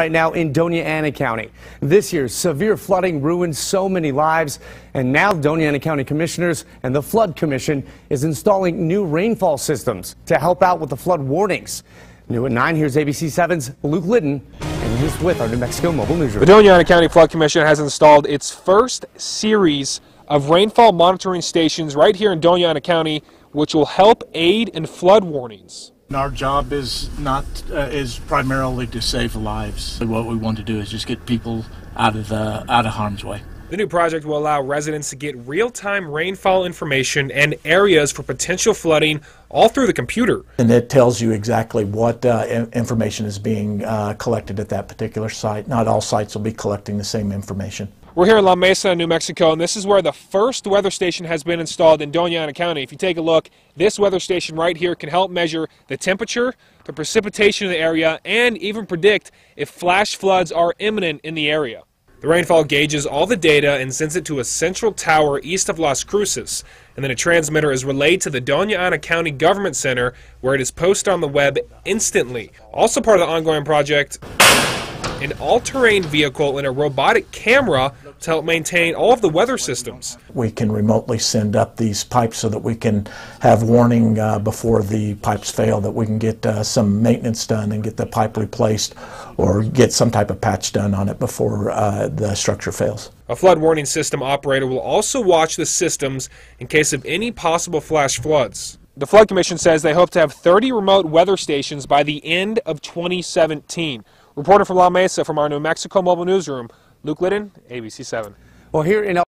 Right now in Doña Ana County. This year's severe flooding ruined so many lives, and now Doña Ana County commissioners and the Flood Commission is installing new rainfall systems to help out with the flood warnings. New at 9, here's ABC 7's Luke Litton, and he's with our New Mexico Mobile Newsroom. The Doña Ana County Flood Commission has installed its first series of rainfall monitoring stations right here in Doña Ana County, which will help aid in flood warnings. Our job is not uh, is primarily to save lives. What we want to do is just get people out of the out of harm's way. The new project will allow residents to get real-time rainfall information and areas for potential flooding all through the computer. And it tells you exactly what uh, information is being uh, collected at that particular site. Not all sites will be collecting the same information. We're here in La Mesa, New Mexico, and this is where the first weather station has been installed in Doña Ana County. If you take a look, this weather station right here can help measure the temperature, the precipitation in the area, and even predict if flash floods are imminent in the area. The rainfall gauges all the data and sends it to a central tower east of Las Cruces, and then a transmitter is relayed to the Doña Ana County Government Center where it is posted on the web instantly. Also part of the ongoing project an all-terrain vehicle and a robotic camera to help maintain all of the weather systems. We can remotely send up these pipes so that we can have warning uh, before the pipes fail, that we can get uh, some maintenance done and get the pipe replaced or get some type of patch done on it before uh, the structure fails. A flood warning system operator will also watch the systems in case of any possible flash floods. The Flood Commission says they hope to have 30 remote weather stations by the end of 2017. Reporter from La Mesa from our New Mexico Mobile Newsroom, Luke Litton, ABC 7. Well, here in